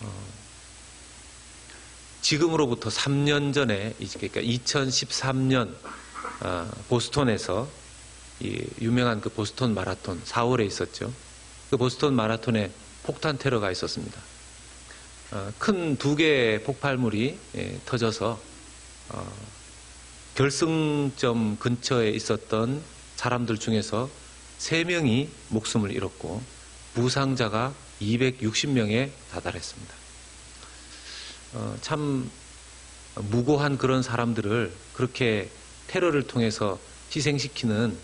어, 지금으로부터 3년 전에 그러니까 2013년 어, 보스턴에서 이 유명한 그 보스턴 마라톤 4월에 있었죠. 그 보스턴 마라톤에 폭탄 테러가 있었습니다. 어, 큰두 개의 폭발물이 예, 터져서 어, 결승점 근처에 있었던 사람들 중에서 3명이 목숨을 잃었고 부상자가 260명에 다달했습니다. 어, 참 무고한 그런 사람들을 그렇게 테러를 통해서 희생시키는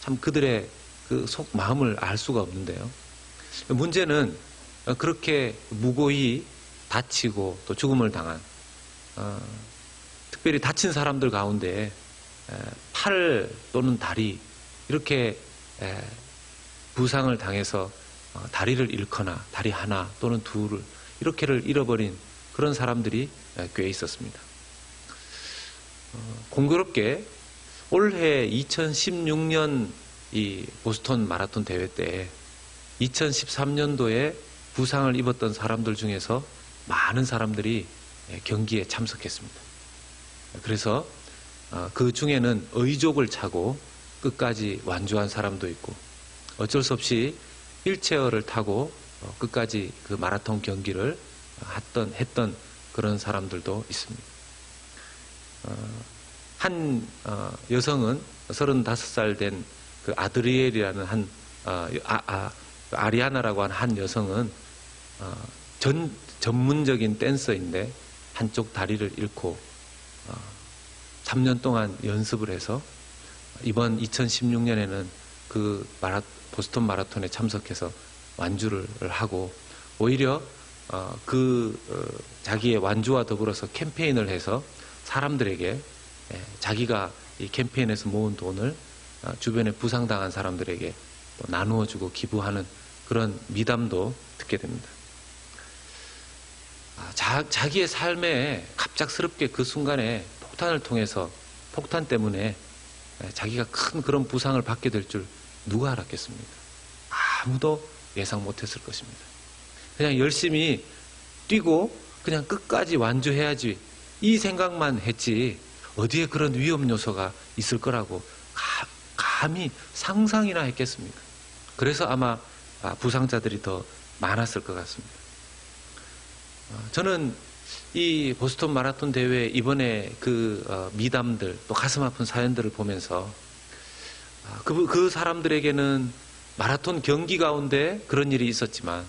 참 그들의 그 속 마음을 알 수가 없는데요. 문제는 그렇게 무고히 다치고 또 죽음을 당한 어, 특별히 다친 사람들 가운데 에, 팔 또는 다리 이렇게 에, 부상을 당해서 어, 다리를 잃거나 다리 하나 또는 둘을 이렇게를 잃어버린 그런 사람들이 에, 꽤 있었습니다. 어, 공교롭게 올해 2016년 이 보스턴 마라톤 대회 때 2013년도에 부상을 입었던 사람들 중에서 많은 사람들이 예, 경기에 참석했습니다. 그래서 어, 그 중에는 의족을 차고 끝까지 완주한 사람도 있고 어쩔 수 없이 휠체어를 타고 어, 끝까지 그 마라톤 경기를 했던, 했던 그런 사람들도 있습니다. 어, 한 여성은 35살 된 그 아드리엘이라는 한 아, 아, 아리아나라고 하는 한 여성은 전 전문적인 댄서인데 한쪽 다리를 잃고 3년 어, 동안 연습을 해서 이번 2016년에는 그 마라, 보스턴 마라톤에 참석해서 완주를 하고 오히려 어, 그 어, 자기의 완주와 더불어서 캠페인을 해서 사람들에게 예, 자기가 이 캠페인에서 모은 돈을 주변에 부상당한 사람들에게 나누어주고 기부하는 그런 미담도 듣게 됩니다. 아, 자, 자기의 삶에 갑작스럽게 그 순간에 폭탄을 통해서 폭탄 때문에 자기가 큰 그런 부상을 받게 될 줄 누가 알았겠습니까? 아무도 예상 못했을 것입니다. 그냥 열심히 뛰고 그냥 끝까지 완주해야지 이 생각만 했지 어디에 그런 위험 요소가 있을 거라고 가, 감히 상상이나 했겠습니까? 그래서 아마 아, 부상자들이 더 많았을 것 같습니다. 어, 저는 이 보스턴 마라톤 대회 이번에 그 어, 미담들 또 가슴 아픈 사연들을 보면서 아, 그, 그 사람들에게는 마라톤 경기 가운데 그런 일이 있었지만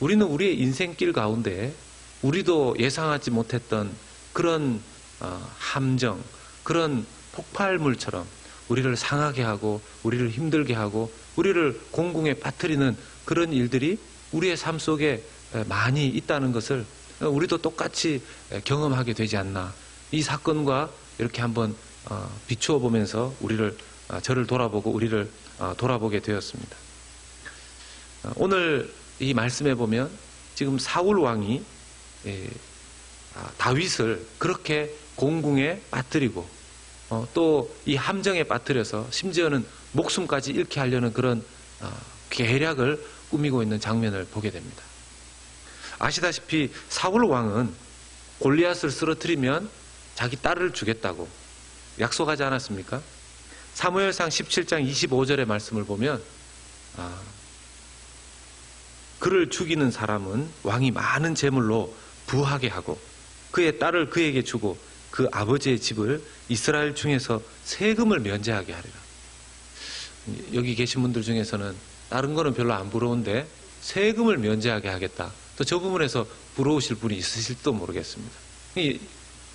우리는 우리의 인생길 가운데 우리도 예상하지 못했던 그런 어, 함정, 그런 폭발물처럼 우리를 상하게 하고 우리를 힘들게 하고 우리를 공공에 빠뜨리는 그런 일들이 우리의 삶 속에 많이 있다는 것을 우리도 똑같이 경험하게 되지 않나. 이 사건과 이렇게 한번 어, 비추어 보면서 우리를 어, 저를 돌아보고 우리를 어, 돌아보게 되었습니다. 오늘 이 말씀에 보면 지금 사울 왕이 예, 아, 다윗을 그렇게 공궁에 빠뜨리고 또 이 함정에 빠뜨려서 심지어는 목숨까지 잃게 하려는 그런 계략을 꾸미고 있는 장면을 보게 됩니다. 아시다시피 사울 왕은 골리앗을 쓰러뜨리면 자기 딸을 주겠다고 약속하지 않았습니까? 사무엘상 17장 25절의 말씀을 보면 아, 그를 죽이는 사람은 왕이 많은 재물로 부하게 하고 그의 딸을 그에게 주고 그 아버지의 집을 이스라엘 중에서 세금을 면제하게 하리라. 여기 계신 분들 중에서는 다른 거는 별로 안 부러운데 세금을 면제하게 하겠다. 또 저 부분에서 부러우실 분이 있으실지도 모르겠습니다. 이,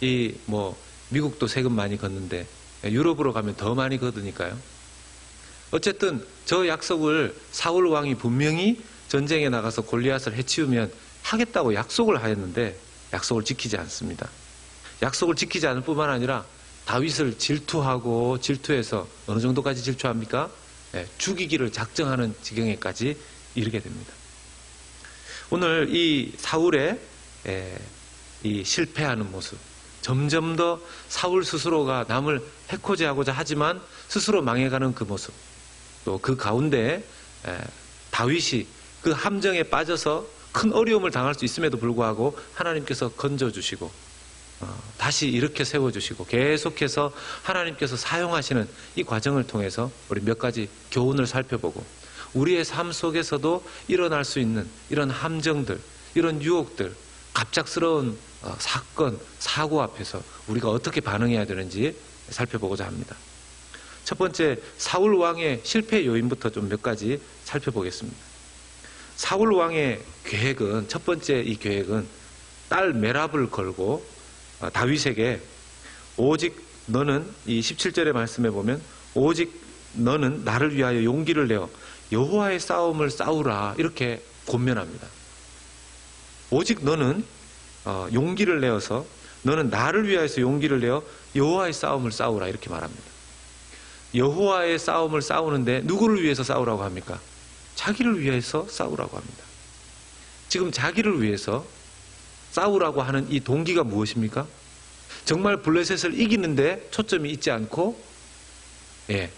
이, 뭐, 미국도 세금 많이 걷는데 유럽으로 가면 더 많이 걷으니까요. 어쨌든 저 약속을 사울 왕이 분명히 전쟁에 나가서 골리앗을 해치우면 하겠다고 약속을 하였는데 약속을 지키지 않습니다. 약속을 지키지 않을 뿐만 아니라 다윗을 질투하고 질투해서 어느 정도까지 질투합니까? 예, 죽이기를 작정하는 지경에까지 이르게 됩니다. 오늘 이 사울의 예, 이 실패하는 모습, 점점 더 사울 스스로가 남을 해코지하고자 하지만 스스로 망해가는 그 모습, 또 그 가운데 예, 다윗이 그 함정에 빠져서 큰 어려움을 당할 수 있음에도 불구하고 하나님께서 건져주시고 어, 다시 이렇게 세워주시고 계속해서 하나님께서 사용하시는 이 과정을 통해서 우리 몇 가지 교훈을 살펴보고 우리의 삶 속에서도 일어날 수 있는 이런 함정들, 이런 유혹들, 갑작스러운 어, 사건, 사고 앞에서 우리가 어떻게 반응해야 되는지 살펴보고자 합니다. 첫 번째, 사울 왕의 실패 요인부터 좀 몇 가지 살펴보겠습니다. 사울 왕의 계획은, 첫 번째 이 계획은 딸 메랍을 걸고 어, 다윗에게 오직 너는 이 17절의 말씀에 보면 오직 너는 나를 위하여 용기를 내어 여호와의 싸움을 싸우라 이렇게 권면합니다. 오직 너는 어, 용기를 내어서 너는 나를 위하여서 용기를 내어 여호와의 싸움을 싸우라 이렇게 말합니다. 여호와의 싸움을 싸우는데 누구를 위해서 싸우라고 합니까? 자기를 위해서 싸우라고 합니다. 지금 자기를 위해서 싸우라고 하는 이 동기가 무엇입니까? 정말 블레셋을 이기는데 초점이 있지 않고 예,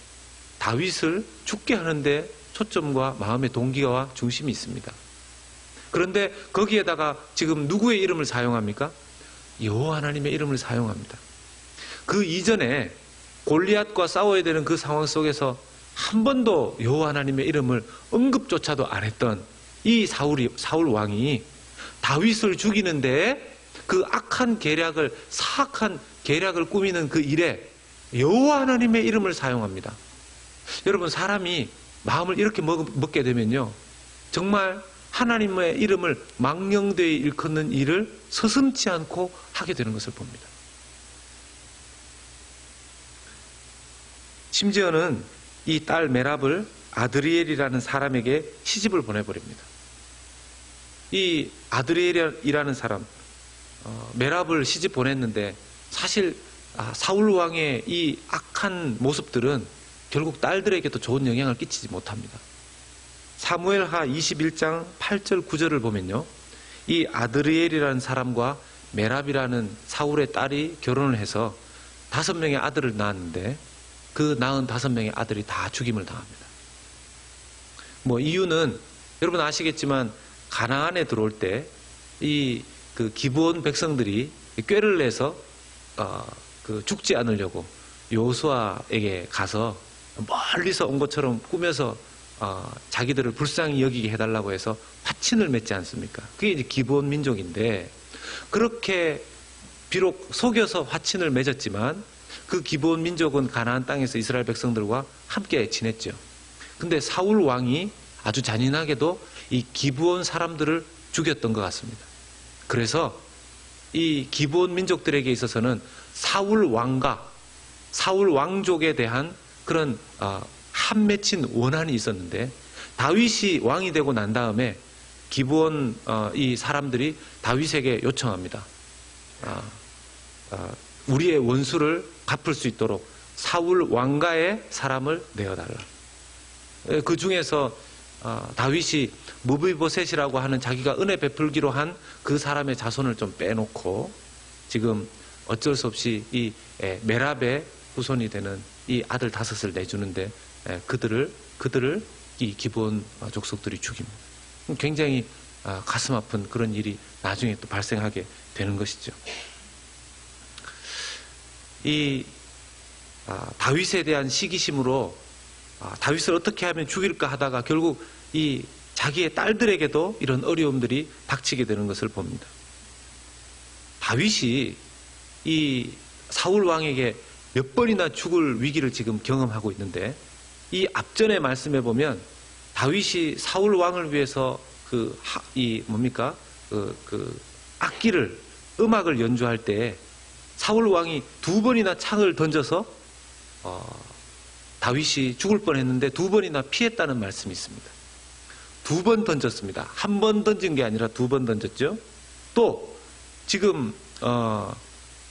다윗을 죽게 하는데 초점과 마음의 동기와 중심이 있습니다. 그런데 거기에다가 지금 누구의 이름을 사용합니까? 여호와 하나님의 이름을 사용합니다. 그 이전에 골리앗과 싸워야 되는 그 상황 속에서 한 번도 여호와 하나님의 이름을 언급조차도 안 했던 이 사울이 사울 왕이 다윗을 죽이는데 그 악한 계략을 사악한 계략을 꾸미는 그 일에 여호와 하나님의 이름을 사용합니다. 여러분 사람이 마음을 이렇게 먹, 먹게 되면요 정말 하나님의 이름을 망령되이 일컫는 일을 서슴지 않고 하게 되는 것을 봅니다. 심지어는 이 딸 메랍을 아드리엘이라는 사람에게 시집을 보내버립니다. 이 아드리엘이라는 사람 어, 메랍을 시집 보냈는데 사실 아, 사울 왕의 이 악한 모습들은 결국 딸들에게도 좋은 영향을 끼치지 못합니다. 사무엘하 21장 8절 9절을 보면요. 이 아드리엘이라는 사람과 메랍이라는 사울의 딸이 결혼을 해서 다섯 명의 아들을 낳았는데 그 낳은 다섯 명의 아들이 다 죽임을 당합니다. 뭐 이유는 여러분 아시겠지만 가나안에 들어올 때 이 그 기본 백성들이 꾀를 내서 어, 그 죽지 않으려고 요수아에게 가서 멀리서 온 것처럼 꾸며서 어, 자기들을 불쌍히 여기게 해달라고 해서 화친을 맺지 않습니까? 그게 이제 기본 민족인데 그렇게 비록 속여서 화친을 맺었지만 그 기본 민족은 가나안 땅에서 이스라엘 백성들과 함께 지냈죠. 근데 사울 왕이 아주 잔인하게도 이 기부온 사람들을 죽였던 것 같습니다. 그래서 이 기부온 민족들에게 있어서는 사울 왕과 사울 왕족에 대한 그런 어, 한 맺힌 원한이 있었는데 다윗이 왕이 되고 난 다음에 기부온 어, 이 사람들이 다윗에게 요청합니다. 아, 아, 우리의 원수를 갚을 수 있도록 사울 왕가의 사람을 내어달라. 그 중에서 어, 다윗이 무비보셋이라고 하는 자기가 은혜 베풀기로 한 그 사람의 자손을 좀 빼놓고 지금 어쩔 수 없이 이 메랍의 후손이 되는 이 아들 다섯을 내주는데 그들을 그들을 이 기본 족속들이 죽입니다. 굉장히 아, 가슴 아픈 그런 일이 나중에 또 발생하게 되는 것이죠. 이 아, 다윗에 대한 시기심으로 아, 다윗을 어떻게 하면 죽일까 하다가 결국 이 자기의 딸들에게도 이런 어려움들이 닥치게 되는 것을 봅니다. 다윗이 이 사울 왕에게 몇 번이나 죽을 위기를 지금 경험하고 있는데 이 앞전의 말씀에 보면 다윗이 사울 왕을 위해서 그 이 뭡니까 그, 그 악기를 음악을 연주할 때 사울 왕이 두 번이나 창을 던져서 어, 다윗이 죽을 뻔했는데 두 번이나 피했다는 말씀이 있습니다. 두 번 던졌습니다. 한 번 던진 게 아니라 두 번 던졌죠. 또 지금 어,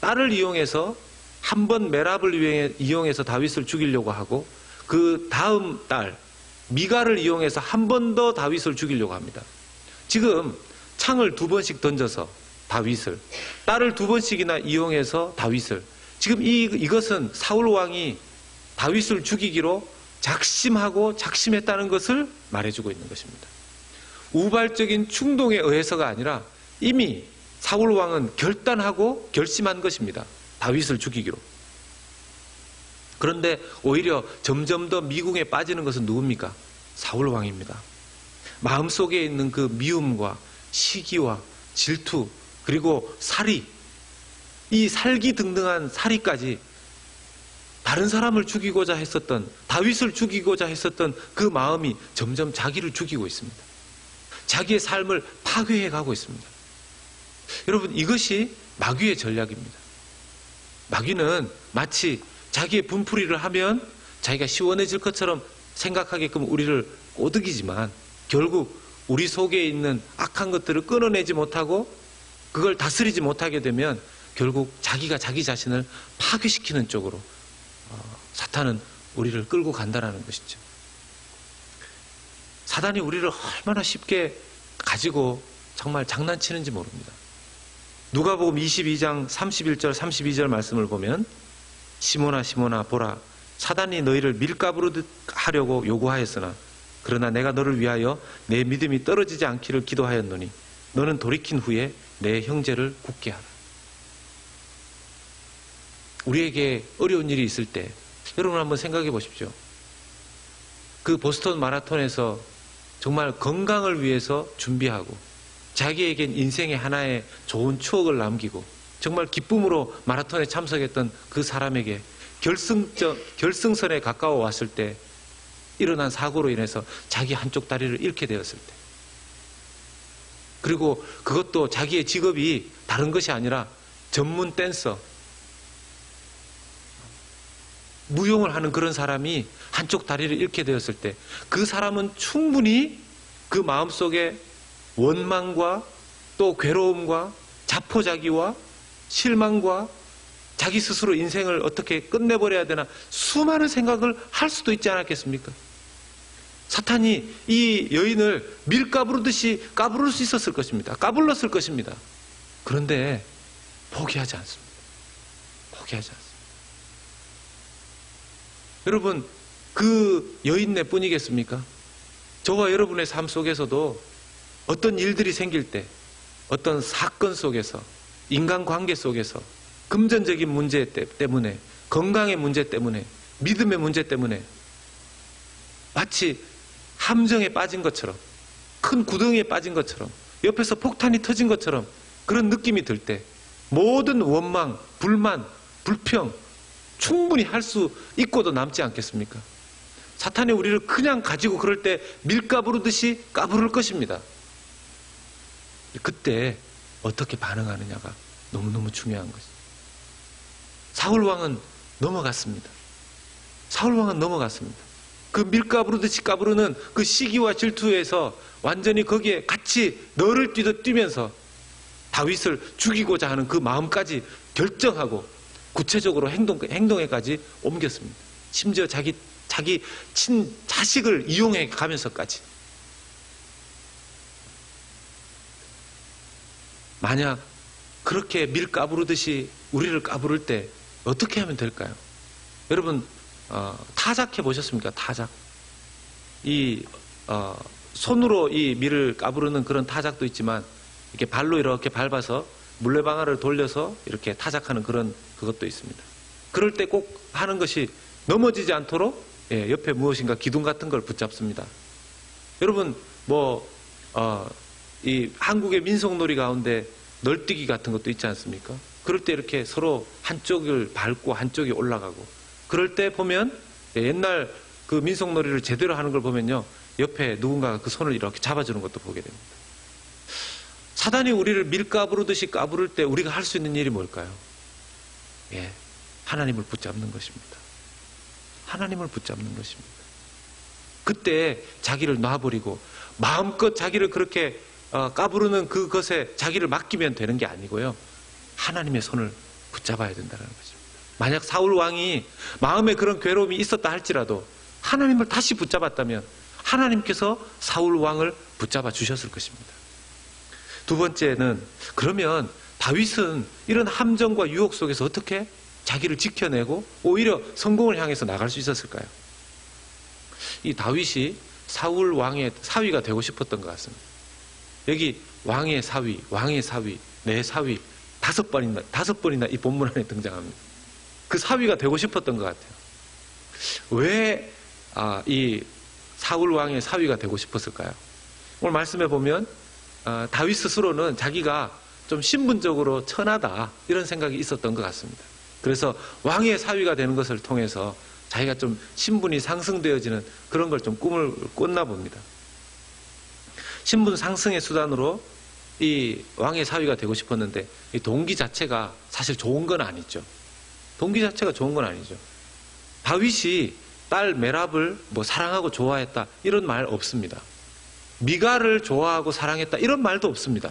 딸을 이용해서 한 번 메랍을 이용해서 다윗을 죽이려고 하고 그 다음 딸 미가를 이용해서 한 번 더 다윗을 죽이려고 합니다. 지금 창을 두 번씩 던져서 다윗을 딸을 두 번씩이나 이용해서 다윗을 지금 이 이것은 사울 왕이 다윗을 죽이기로 작심하고 작심했다는 것을 말해주고 있는 것입니다. 우발적인 충동에 의해서가 아니라 이미 사울 왕은 결단하고 결심한 것입니다. 다윗을 죽이기로. 그런데 오히려 점점 더 미궁에 빠지는 것은 누굽니까? 사울 왕입니다. 마음속에 있는 그 미움과 시기와 질투 그리고 살이 이 살기 등등한 살이까지 다른 사람을 죽이고자 했었던 다윗을 죽이고자 했었던 그 마음이 점점 자기를 죽이고 있습니다. 자기의 삶을 파괴해 가고 있습니다. 여러분 이것이 마귀의 전략입니다. 마귀는 마치 자기의 분풀이를 하면 자기가 시원해질 것처럼 생각하게끔 우리를 꼬드기지만 결국 우리 속에 있는 악한 것들을 끊어내지 못하고 그걸 다스리지 못하게 되면 결국 자기가 자기 자신을 파괴시키는 쪽으로 어, 사탄은 우리를 끌고 간다라는 것이죠. 사단이 우리를 얼마나 쉽게 가지고 정말 장난치는지 모릅니다. 누가복음 22장 31절 32절 말씀을 보면 시모나 시모나 보라 사단이 너희를 밀가부로 하려고 요구하였으나 그러나 내가 너를 위하여 내 믿음이 떨어지지 않기를 기도하였노니 너는 돌이킨 후에 내 형제를 굳게 하라. 우리에게 어려운 일이 있을 때 여러분 한번 생각해 보십시오. 그 보스턴 마라톤에서 정말 건강을 위해서 준비하고 자기에겐 인생의 하나의 좋은 추억을 남기고 정말 기쁨으로 마라톤에 참석했던 그 사람에게 결승전, 결승선에 가까워 왔을 때 일어난 사고로 인해서 자기 한쪽 다리를 잃게 되었을 때. 그리고 그것도 자기의 직업이 다른 것이 아니라 전문 댄서. 무용을 하는 그런 사람이 한쪽 다리를 잃게 되었을 때 그 사람은 충분히 그 마음속에 원망과 또 괴로움과 자포자기와 실망과 자기 스스로 인생을 어떻게 끝내버려야 되나 수많은 생각을 할 수도 있지 않았겠습니까? 사탄이 이 여인을 밀가부르듯이 까부를 수 있었을 것입니다. 까불렀을 것입니다. 그런데 포기하지 않습니다. 포기하지 않습니다. 여러분, 그 여인네 뿐이겠습니까? 저와 여러분의 삶 속에서도 어떤 일들이 생길 때, 어떤 사건 속에서, 인간관계 속에서, 금전적인 문제 때문에, 건강의 문제 때문에, 믿음의 문제 때문에, 마치 함정에 빠진 것처럼, 큰 구덩이에 빠진 것처럼, 옆에서 폭탄이 터진 것처럼 그런 느낌이 들 때, 모든 원망, 불만, 불평, 충분히 할 수 있고도 남지 않겠습니까? 사탄이 우리를 그냥 가지고 그럴 때 밀가부르듯이 까부를 것입니다. 그때 어떻게 반응하느냐가 너무너무 중요한 거죠. 사울왕은 넘어갔습니다. 사울왕은 넘어갔습니다. 그 밀가부르듯이 까부르는 그 시기와 질투에서 완전히 거기에 같이 너를 뛰듯 뛰면서 다윗을 죽이고자 하는 그 마음까지 결정하고 구체적으로 행동, 행동에까지 옮겼습니다. 심지어 자기, 자기 친 자식을 이용해 가면서까지. 만약 그렇게 밀 까부르듯이 우리를 까부를 때 어떻게 하면 될까요? 여러분, 어, 타작해 보셨습니까? 타작. 이, 어, 손으로 이 밀을 까부르는 그런 타작도 있지만, 이렇게 발로 이렇게 밟아서 물레방아를 돌려서 이렇게 타작하는 그런 그것도 있습니다. 그럴 때 꼭 하는 것이 넘어지지 않도록 예, 옆에 무엇인가 기둥 같은 걸 붙잡습니다. 여러분 뭐 어, 이 한국의 민속놀이 가운데 널뛰기 같은 것도 있지 않습니까? 그럴 때 이렇게 서로 한쪽을 밟고 한쪽이 올라가고 그럴 때 보면 예, 옛날 그 민속놀이를 제대로 하는 걸 보면요 옆에 누군가가 그 손을 이렇게 잡아주는 것도 보게 됩니다. 사단이 우리를 밀가부르듯이 까부를 때 우리가 할 수 있는 일이 뭘까요? 예, 하나님을 붙잡는 것입니다. 하나님을 붙잡는 것입니다. 그때 자기를 놔버리고 마음껏 자기를 그렇게 어, 까부르는 그것에 자기를 맡기면 되는 게 아니고요. 하나님의 손을 붙잡아야 된다는 것입니다. 만약 사울 왕이 마음에 그런 괴로움이 있었다 할지라도 하나님을 다시 붙잡았다면 하나님께서 사울 왕을 붙잡아 주셨을 것입니다. 두 번째는 그러면 다윗은 이런 함정과 유혹 속에서 어떻게 자기를 지켜내고 오히려 성공을 향해서 나갈 수 있었을까요? 이 다윗이 사울 왕의 사위가 되고 싶었던 것 같습니다. 여기 왕의 사위, 왕의 사위, 내 사위 다섯 번이나 다섯 번이나 이 본문 안에 등장합니다. 그 사위가 되고 싶었던 것 같아요. 왜 아, 이 사울 왕의 사위가 되고 싶었을까요? 오늘 말씀해 보면 아, 다윗 스스로는 자기가 좀 신분적으로 천하다 이런 생각이 있었던 것 같습니다. 그래서 왕의 사위가 되는 것을 통해서 자기가 좀 신분이 상승되어지는 그런 걸 좀 꿈을 꿨나 봅니다. 신분 상승의 수단으로 이 왕의 사위가 되고 싶었는데 이 동기 자체가 사실 좋은 건 아니죠. 동기 자체가 좋은 건 아니죠. 다윗이 딸 메랍을 뭐 사랑하고 좋아했다 이런 말 없습니다. 미가를 좋아하고 사랑했다 이런 말도 없습니다.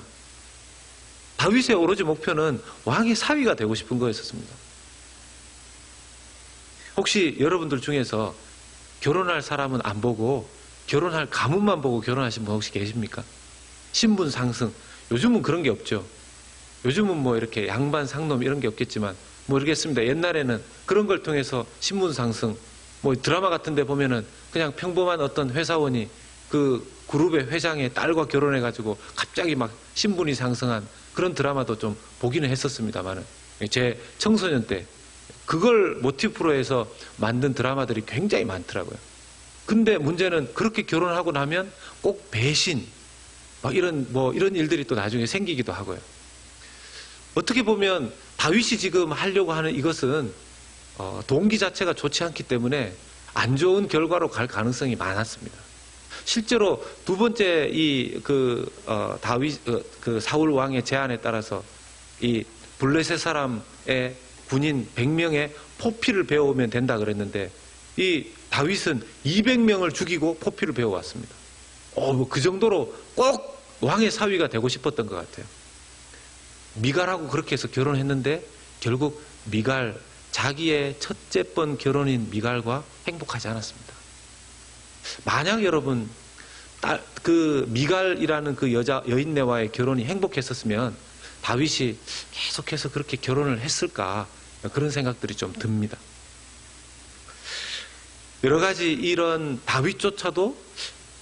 다윗의 오로지 목표는 왕의 사위가 되고 싶은 거였었습니다. 혹시 여러분들 중에서 결혼할 사람은 안 보고 결혼할 가문만 보고 결혼하신 분 혹시 계십니까? 신분 상승. 요즘은 그런 게 없죠. 요즘은 뭐 이렇게 양반 상놈 이런 게 없겠지만 모르겠습니다. 옛날에는 그런 걸 통해서 신분 상승, 뭐 드라마 같은 데 보면은 그냥 평범한 어떤 회사원이 그 그룹의 회장의 딸과 결혼해가지고 갑자기 막 신분이 상승한 그런 드라마도 좀 보기는 했었습니다만은 제 청소년 때 그걸 모티프로 해서 만든 드라마들이 굉장히 많더라고요. 근데 문제는 그렇게 결혼하고 나면 꼭 배신, 막 이런 뭐 이런 일들이 또 나중에 생기기도 하고요. 어떻게 보면 다윗이 지금 하려고 하는 이것은 어, 동기 자체가 좋지 않기 때문에 안 좋은 결과로 갈 가능성이 많았습니다. 실제로 두 번째 이그 어, 다윗 어, 그 사울 왕의 제안에 따라서 이 블레셋 사람의 군인 100명의 포피를 배워오면 된다 그랬는데 이 다윗은 200명을 죽이고 포피를 배워왔습니다. 어, 뭐 그 정도로 꼭 왕의 사위가 되고 싶었던 것 같아요. 미갈하고 그렇게 해서 결혼했는데 결국 미갈 자기의 첫째 번 결혼인 미갈과 행복하지 않았습니다. 만약 여러분 딸, 그 미갈이라는 그 여자 여인네와의 결혼이 행복했었으면 다윗이 계속해서 그렇게 결혼을 했을까 그런 생각들이 좀 듭니다. 여러 가지 이런 다윗조차도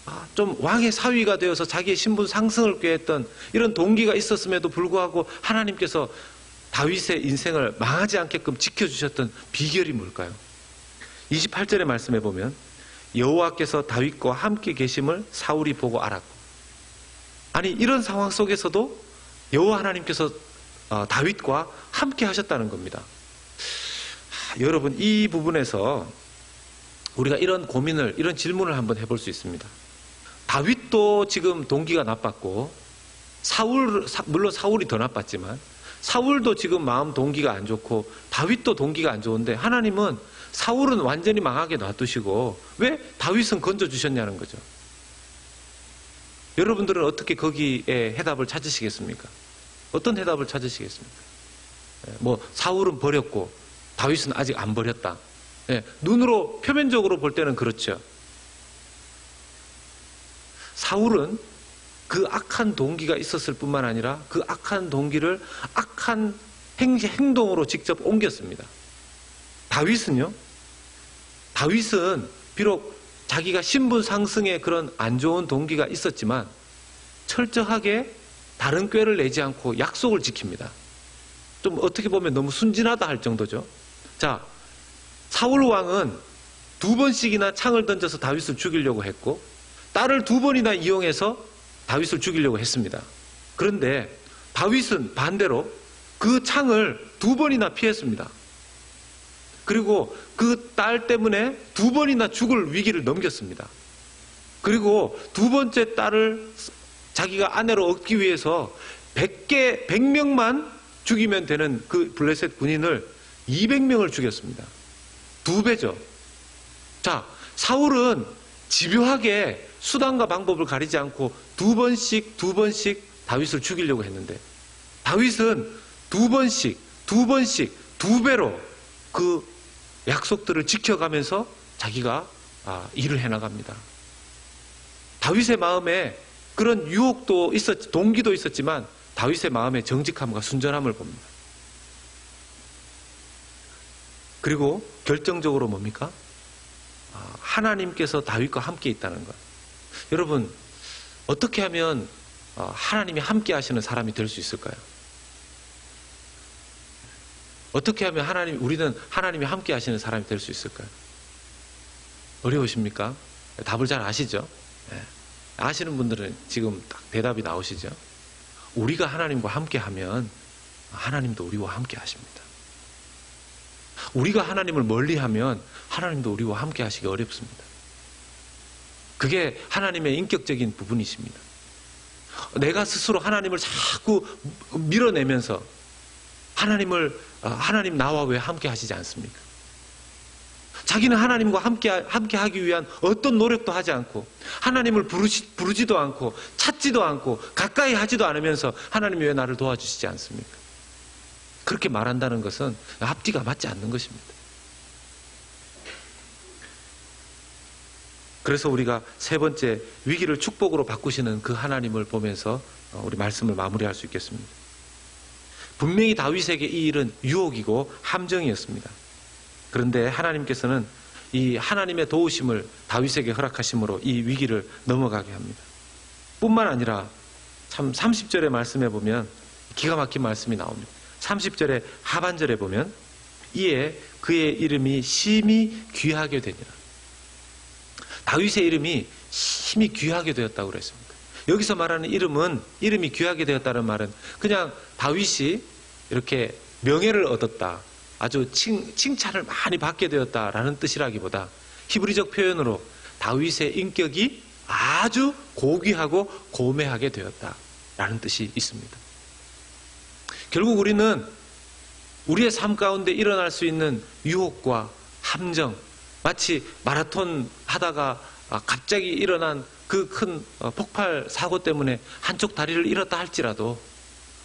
아, 좀 왕의 사위가 되어서 자기의 신분 상승을 꾀했던 이런 동기가 있었음에도 불구하고 하나님께서 다윗의 인생을 망하지 않게끔 지켜주셨던 비결이 뭘까요? 28절의 말씀에 보면 여호와께서 다윗과 함께 계심을 사울이 보고 알았고 아니 이런 상황 속에서도 여호와 하나님께서 어, 다윗과 함께 하셨다는 겁니다. 여러분 이 부분에서 우리가 이런 고민을 이런 질문을 한번 해볼 수 있습니다. 다윗도 지금 동기가 나빴고 사울 물론 사울이 더 나빴지만 사울도 지금 마음 동기가 안 좋고 다윗도 동기가 안 좋은데 하나님은 사울은 완전히 망하게 놔두시고 왜 다윗은 건져 주셨냐는 거죠. 여러분들은 어떻게 거기에 해답을 찾으시겠습니까? 어떤 해답을 찾으시겠습니까? 예, 뭐 사울은 버렸고 다윗은 아직 안 버렸다. 예, 눈으로 표면적으로 볼 때는 그렇죠. 사울은 그 악한 동기가 있었을 뿐만 아니라 그 악한 동기를 악한 행동으로 직접 옮겼습니다. 다윗은요? 다윗은 비록 자기가 신분 상승에 그런 안 좋은 동기가 있었지만 철저하게 다른 꾀를 내지 않고 약속을 지킵니다. 좀 어떻게 보면 너무 순진하다 할 정도죠. 자, 사울 왕은 두 번씩이나 창을 던져서 다윗을 죽이려고 했고 딸을 두 번이나 이용해서 다윗을 죽이려고 했습니다. 그런데 다윗은 반대로 그 창을 두 번이나 피했습니다. 그리고 그 딸 때문에 두 번이나 죽을 위기를 넘겼습니다. 그리고 두 번째 딸을 자기가 아내로 얻기 위해서 100개, 100명만 죽이면 되는 그 블레셋 군인을 200명을 죽였습니다. 두 배죠. 자, 사울은 집요하게 수단과 방법을 가리지 않고 두 번씩 두 번씩 다윗을 죽이려고 했는데 다윗은 두 번씩 두 번씩 두 배로 그 약속들을 지켜가면서 자기가 아, 일을 해나갑니다. 다윗의 마음에 그런 유혹도 있었, 동기도 있었지만 다윗의 마음에 정직함과 순전함을 봅니다. 그리고 결정적으로 뭡니까? 하나님께서 다윗과 함께 있다는 것. 여러분, 어떻게 하면 어, 하나님이 함께 하시는 사람이 될 수 있을까요? 어떻게 하면 하나님, 우리는 하나님이 함께 하시는 사람이 될 수 있을까요? 어려우십니까? 답을 잘 아시죠? 예. 아시는 분들은 지금 딱 대답이 나오시죠? 우리가 하나님과 함께 하면 하나님도 우리와 함께 하십니다. 우리가 하나님을 멀리 하면 하나님도 우리와 함께 하시기 어렵습니다. 그게 하나님의 인격적인 부분이십니다. 내가 스스로 하나님을 자꾸 밀어내면서 하나님을 어, 하나님 나와 왜 함께 하시지 않습니까? 자기는 하나님과 함께 함께 하기 위한 어떤 노력도 하지 않고 하나님을 부르시, 부르지도 않고 찾지도 않고 가까이 하지도 않으면서 하나님이 왜 나를 도와주시지 않습니까? 그렇게 말한다는 것은 앞뒤가 맞지 않는 것입니다. 그래서 우리가 세 번째 위기를 축복으로 바꾸시는 그 하나님을 보면서 어, 우리 말씀을 마무리할 수 있겠습니다. 분명히 다윗에게 이 일은 유혹이고 함정이었습니다. 그런데 하나님께서는 이 하나님의 도우심을 다윗에게 허락하심으로 이 위기를 넘어가게 합니다. 뿐만 아니라 참 30절의 말씀에 보면 기가 막힌 말씀이 나옵니다. 30절의 하반절에 보면 이에 그의 이름이 심히 귀하게 되니라. 다윗의 이름이 심히 귀하게 되었다고 그랬습니다. 여기서 말하는 이름은 이름이 귀하게 되었다는 말은 그냥 다윗이 이렇게 명예를 얻었다. 아주 칭, 칭찬을 많이 받게 되었다라는 뜻이라기보다 히브리적 표현으로 다윗의 인격이 아주 고귀하고 고매하게 되었다라는 뜻이 있습니다. 결국 우리는 우리의 삶 가운데 일어날 수 있는 유혹과 함정, 마치 마라톤 하다가 아, 갑자기 일어난 그큰 어, 폭발 사고 때문에 한쪽 다리를 잃었다 할지라도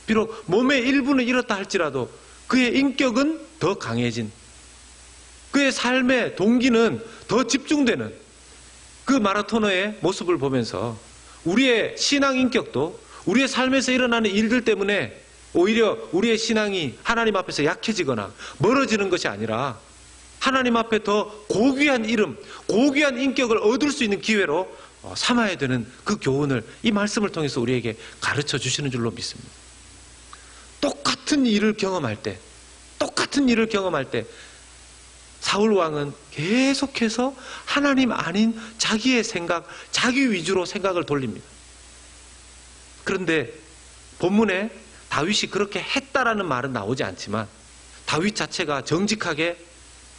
비록 몸의 일부는 잃었다 할지라도 그의 인격은 더 강해진 그의 삶의 동기는 더 집중되는 그 마라토너의 모습을 보면서 우리의 신앙 인격도 우리의 삶에서 일어나는 일들 때문에 오히려 우리의 신앙이 하나님 앞에서 약해지거나 멀어지는 것이 아니라 하나님 앞에 더 고귀한 이름, 고귀한 인격을 얻을 수 있는 기회로 어, 삼아야 되는 그 교훈을 이 말씀을 통해서 우리에게 가르쳐 주시는 줄로 믿습니다. 똑같은 일을 경험할 때, 똑같은 일을 경험할 때, 사울 왕은 계속해서 하나님 아닌 자기의 생각, 자기 위주로 생각을 돌립니다. 그런데 본문에 다윗이 그렇게 했다라는 말은 나오지 않지만 다윗 자체가 정직하게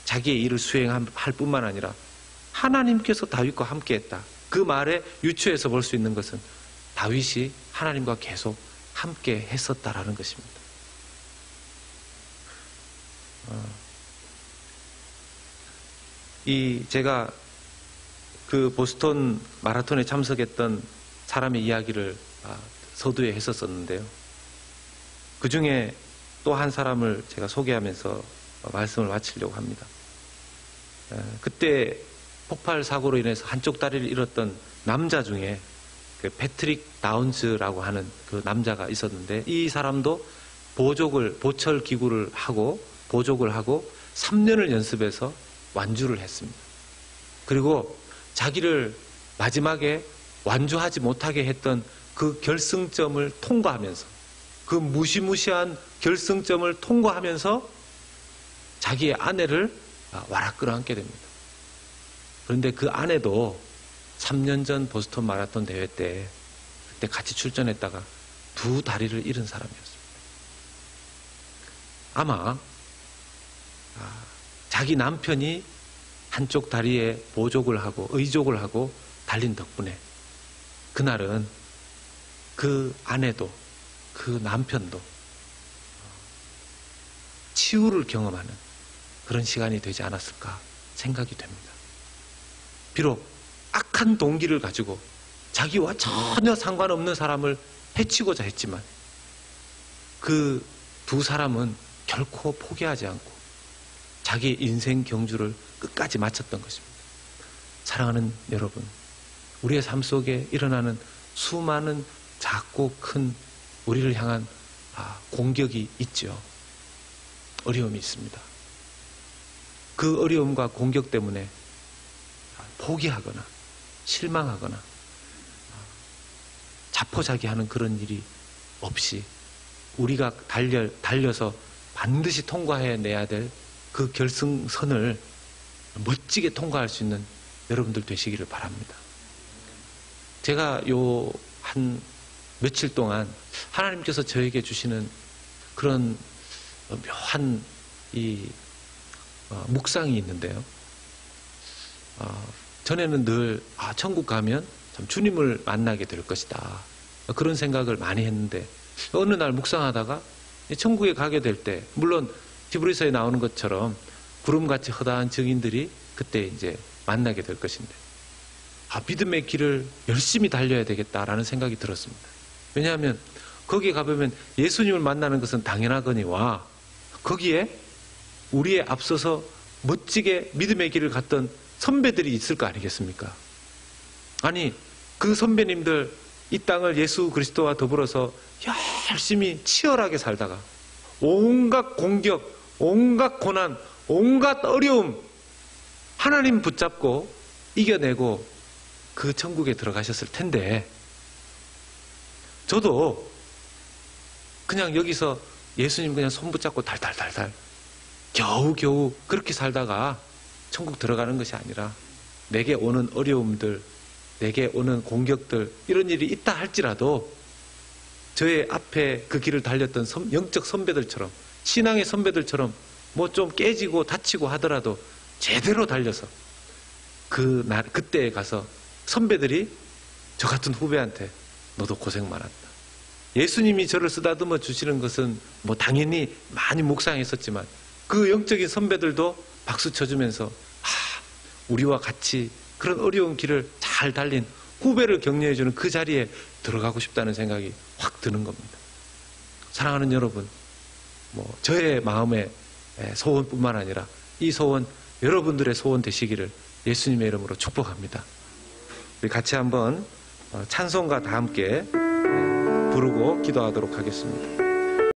자기의 일을 수행할 뿐만 아니라 하나님께서 다윗과 함께 했다. 그 말에 유추해서 볼 수 있는 것은 다윗이 하나님과 계속 함께 했었다라는 것입니다. 어, 이 제가 그 보스턴 마라톤에 참석했던 사람의 이야기를 아, 서두에 했었었는데요. 그 중에 또 한 사람을 제가 소개하면서 말씀을 마치려고 합니다. 그때 폭발 사고로 인해서 한쪽 다리를 잃었던 남자 중에 그 패트릭 다운즈라고 하는 그 남자가 있었는데 이 사람도 보족을 보철 기구를 하고 보족을 하고 3년을 연습해서 완주를 했습니다. 그리고 자기를 마지막에 완주하지 못하게 했던 그 결승점을 통과하면서 그 무시무시한 결승점을 통과하면서 자기의 아내를 와락 끌어안게 됩니다. 그런데 그 아내도 3년 전 보스턴 마라톤 대회 때 그때 같이 출전했다가 두 다리를 잃은 사람이었습니다. 아마 아, 자기 남편이 한쪽 다리에 보족을 하고 의족을 하고 달린 덕분에 그날은 그 아내도 그 남편도 치유를 경험하는 그런 시간이 되지 않았을까 생각이 됩니다. 비록 악한 동기를 가지고 자기와 전혀 상관없는 사람을 해치고자 했지만 그 두 사람은 결코 포기하지 않고 자기의 인생 경주를 끝까지 마쳤던 것입니다. 사랑하는 여러분, 우리의 삶 속에 일어나는 수많은 작고 큰 우리를 향한 아, 공격이 있죠. 어려움이 있습니다. 그 어려움과 공격 때문에 포기하거나 실망하거나 자포자기하는 그런 일이 없이 우리가 달려, 달려서 반드시 통과해 내야 될 그 결승선을 멋지게 통과할 수 있는 여러분들 되시기를 바랍니다. 제가 요 한 며칠 동안 하나님께서 저에게 주시는 그런 어, 묘한 이 어, 묵상이 있는데요. 어, 전에는 늘 아, 천국 가면 참 주님을 만나게 될 것이다. 그런 생각을 많이 했는데 어느 날 묵상하다가 이 천국에 가게 될 때 물론 디브리서에 나오는 것처럼 구름같이 허다한 증인들이 그때 이제 만나게 될 것인데 아, 믿음의 길을 열심히 달려야 되겠다라는 생각이 들었습니다. 왜냐하면 거기에 가보면 예수님을 만나는 것은 당연하거니와 거기에 우리의 앞서서 멋지게 믿음의 길을 갔던 선배들이 있을 거 아니겠습니까? 아니, 그 선배님들 이 땅을 예수 그리스도와 더불어서 열심히 치열하게 살다가 온갖 공격, 온갖 고난, 온갖 어려움 하나님 붙잡고 이겨내고 그 천국에 들어가셨을 텐데 저도 그냥 여기서 예수님 그냥 손 붙잡고 달달달달 겨우겨우 그렇게 살다가 천국 들어가는 것이 아니라 내게 오는 어려움들, 내게 오는 공격들 이런 일이 있다 할지라도 저의 앞에 그 길을 달렸던 선- 영적 선배들처럼 신앙의 선배들처럼 뭐 좀 깨지고 다치고 하더라도 제대로 달려서 그 날 그때에 가서 선배들이 저 같은 후배한테 너도 고생 많았다. 예수님이 저를 쓰다듬어 주시는 것은 뭐 당연히 많이 묵상했었지만 그 영적인 선배들도 박수 쳐주면서 아, 우리와 같이 그런 어려운 길을 잘 달린 후배를 격려해주는 그 자리에 들어가고 싶다는 생각이 확 드는 겁니다. 사랑하는 여러분, 뭐 저의 마음의 소원뿐만 아니라 이 소원 여러분들의 소원 되시기를 예수님의 이름으로 축복합니다. 우리 같이 한번 어, 찬송과 다 함께 부르고 기도하도록 하겠습니다.